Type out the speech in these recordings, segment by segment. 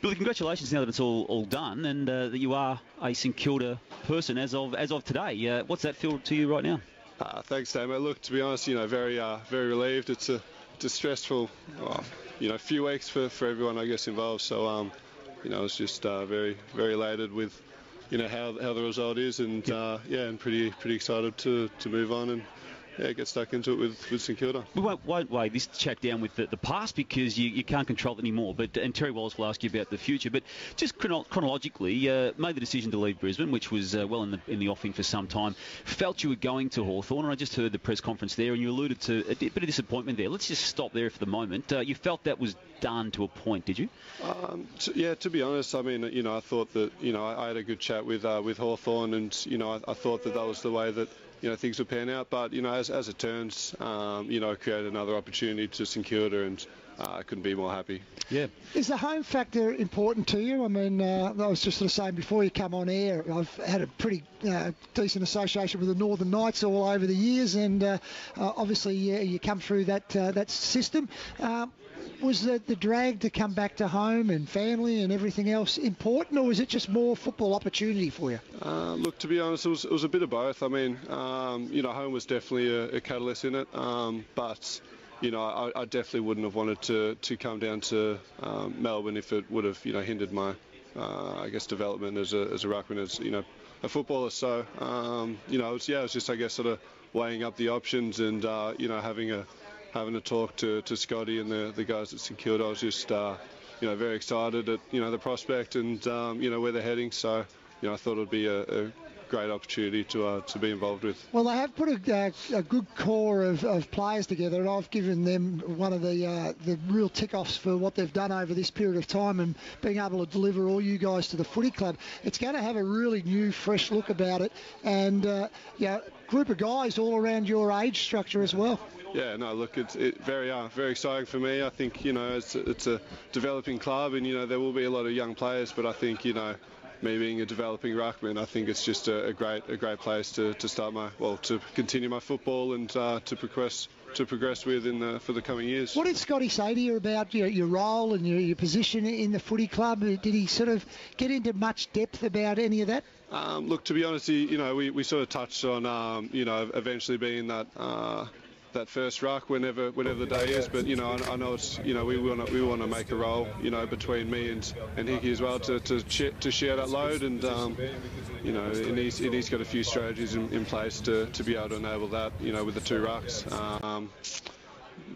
Billy, congratulations now that it's all, all done and uh, that you are a St Kilda person as of as of today. Uh, what's that feel to you right now? Uh, thanks, Damo. Look, to be honest, you know, very uh, very relieved. It's a it's a stressful, you know, few weeks for, for everyone, I guess, involved. So, um, you know, it's just uh, very very elated with, you know, how, how the result is, and yep. Uh, yeah, and pretty pretty excited to, to move on and yeah, get stuck into it with, with St Kilda. We won't, won't weigh this chat down with the, the past because you, you can't control it anymore. But and Terry Wallace will ask you about the future. But just chrono- chronologically, uh, made the decision to leave Brisbane, which was uh, well in the in the offing for some time. Felt you were going to Hawthorn, and I just heard the press conference there, and you alluded to a bit of disappointment there. Let's just stop there for the moment. Uh, you felt that was done to a point, did you? Um, to, yeah, to be honest, I mean, you know, I thought that you know I, I had a good chat with uh, with Hawthorn, and you know, I, I thought that that was the way that you know things would pan out. But you know, as, as it turns, um, you know, created another opportunity to St Kilda, and uh, I couldn't be more happy. Yeah. Is the home factor important to you? I mean, uh, I was just sort of saying before you come on air, I've had a pretty uh, decent association with the Northern Knights all over the years, and uh, uh, obviously you come through that uh, that system. Um, was the, the drag to come back to home and family and everything else important, or was it just more football opportunity for you? Uh, look, to be honest, it was, it was a bit of both. I mean, um, you know, home was definitely a, a catalyst in it, um, but you know, I, I, definitely wouldn't have wanted to, to come down to um, Melbourne if it would have, you know, hindered my, uh, I guess, development as a, as a ruckman, as, you know, a footballer. So, um, you know, it's, yeah, it was just, I guess, sort of weighing up the options and, uh, you know, having a, having a talk to, to Scotty and the, the guys at St Kilda. I was just, uh, you know, very excited at, you know, the prospect and, um, you know, where they're heading. So, you know, I thought it would be a, a great opportunity to uh, to be involved with. Well, they have put a, uh, a good core of, of, players together, and I've given them one of the uh, the real tick-offs for what they've done over this period of time and being able to deliver all you guys to the footy club. It's going to have a really new, fresh look about it, and uh, yeah, group of guys all around your age structure as well. Yeah, no, look, it's it very uh, very exciting for me. I think you know it's it's a developing club, and you know there will be a lot of young players, but I think you know me being a developing ruckman, I think it's just a, a, great a great place to, to start my well to continue my football and uh, to progress to progress with in the, for the coming years. What did Scotty say to you about your, your role and your, your position in the footy club? Did he sort of get into much depth about any of that? Um, look, to be honest, you know, we, we sort of touched on, um, you know, eventually being that uh, that first ruck whenever whenever the day is. But you know, I, I know it's you know we want to we want to make a role you know between me and and Hickey as well to to, to share that load and um, you know and he's, and he's got a few strategies in, in, place to, to be able to enable that you know with the two rucks. Um,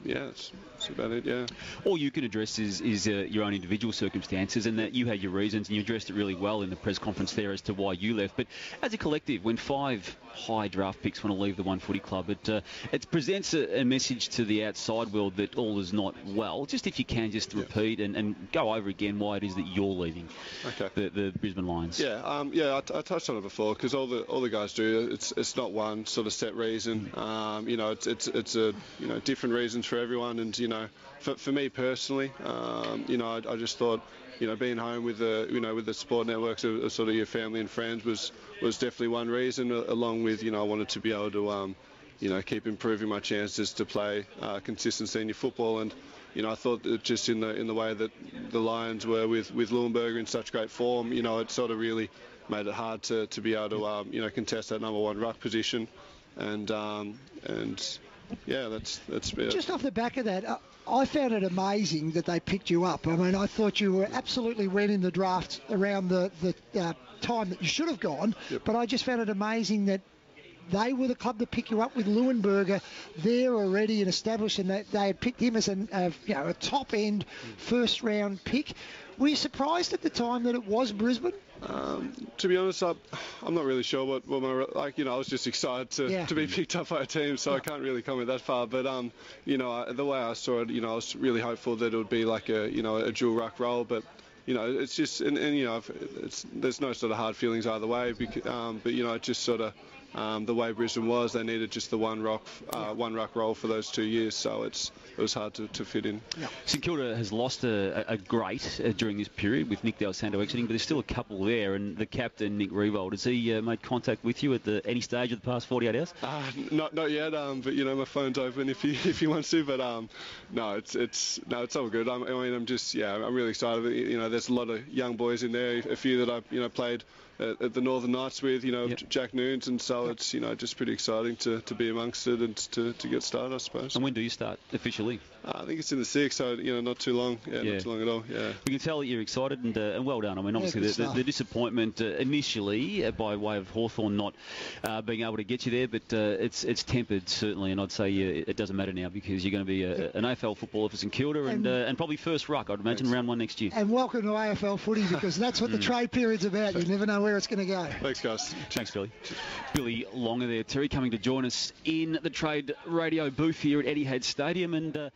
yeah, that's, that's, about it. Yeah. All you can address is is uh, your own individual circumstances, and that you had your reasons, and you addressed it really well in the press conference there as to why you left. But as a collective, when five high draft picks want to leave the One Footy Club, it uh, it presents a, a, message to the outside world that all is not well. Just if you can, just yeah. repeat and, and go over again why it is that you're leaving. Okay. The, the Brisbane Lions. Yeah. Um, yeah. I, t- I touched on it before because all the all the guys do. It's it's not one sort of set reason. Um, you know, it's it's it's a you know different reasons for everyone, and you know, for, for me personally, um, you know, I, I, just thought, you know, being home with the you know with the sport networks of, of sort of your family and friends was was definitely one reason, along with you know I wanted to be able to um, you know keep improving my chances to play uh, consistent senior football and. You know, I thought that just in the in the way that the Lions were with with Leuenberger in such great form, you know, it sort of really made it hard to, to be able to um, you know contest that number one ruck position, and um, and yeah, that's that's just off the back of that. Uh, I found it amazing that they picked you up. I mean, I thought you were absolutely went in the draft around the the uh, time that you should have gone, yep. but I just found it amazing that they were the club to pick you up with Leuenberger there already and established, and they, they had picked him as an, uh, you know, a top end first round pick. Were you surprised at the time that it was Brisbane? Um, to be honest, I, am not really sure what, what, my like. You know, I was just excited to, yeah. to be picked up by a team, so yeah. I can't really comment that far. But um, you know, I, the way I saw it, you know, I was really hopeful that it would be like a you know a dual ruck role, but you know, it's just and, and you know, there's no sort of hard feelings either way. Because, um, but you know, it just sort of um, the way Brisbane was, they needed just the one rock, uh, one ruck role for those two years. So it's it was hard to, to fit in. Yeah. St Kilda has lost a, a great uh, during this period with Nick Dal Santo exiting, but there's still a couple there. And the captain Nick Riewoldt, has he uh, made contact with you at the, any stage of the past 48 hours? Uh, not not yet, um, but you know my phone's open if he if he wants to. But um, no, it's it's no, it's all good. I'm, I mean, I'm just yeah, I'm really excited. You know, there's a lot of young boys in there. A few that I you know played at, at the Northern Knights with, you know, yep. Jack Newnes, and so yep. it's you know just pretty exciting to, to be amongst it and to, to get started, I suppose. And when do you start officially? Uh, I think it's in the sixth, so you know, not too long. Yeah, yeah, not too long at all. Yeah. We can tell that you're excited and, uh, and well done. I mean, obviously yeah, the, the, the, disappointment uh, initially uh, by way of Hawthorn not uh, being able to get you there, but uh, it's it's tempered certainly, and I'd say it doesn't matter now because you're going to be a, an AFL footballer for St Kilda and, and, and probably first ruck, I'd imagine, Thanks. round one next year. And welcome to AFL footy because that's what the mm. trade period's about. You never know where it's going to go. Thanks, guys. Thanks, Billy. Billy Longer there. Terry coming to join us in the trade radio booth here at Eddie Etihad Stadium and. Uh,